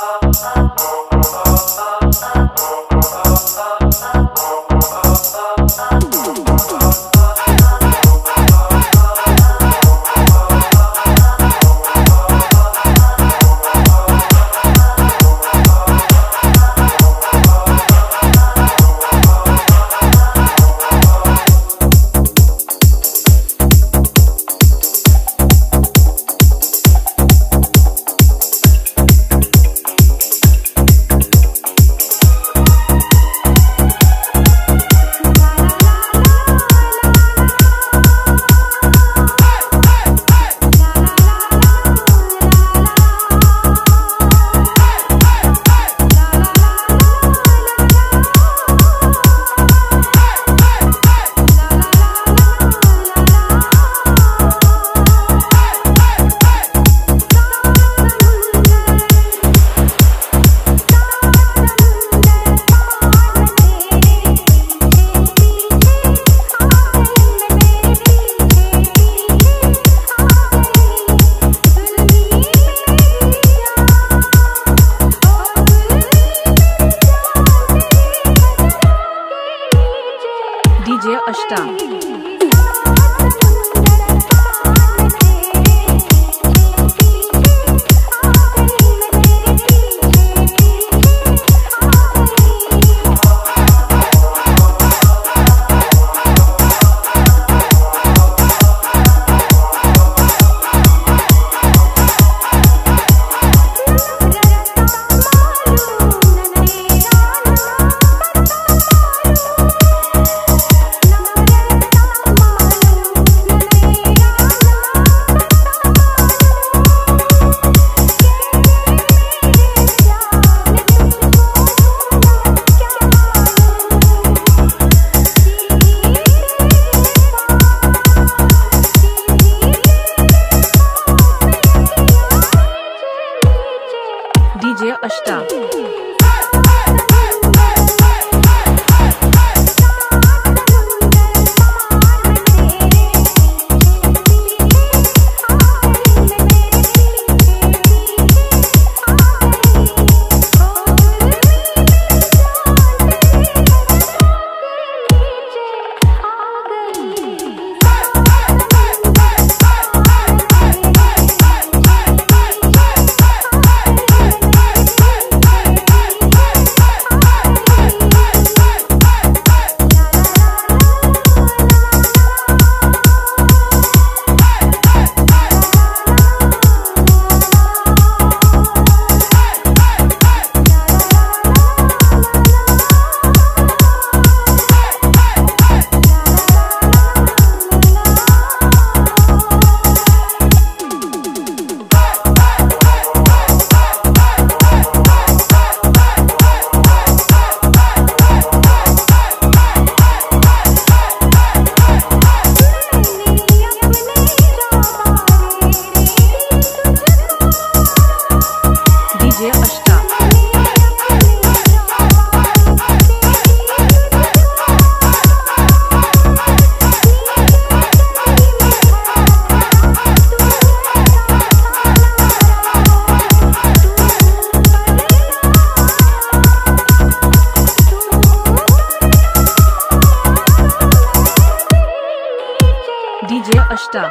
oh, oh. DJ Ashta DJ Ashta DJ Ashta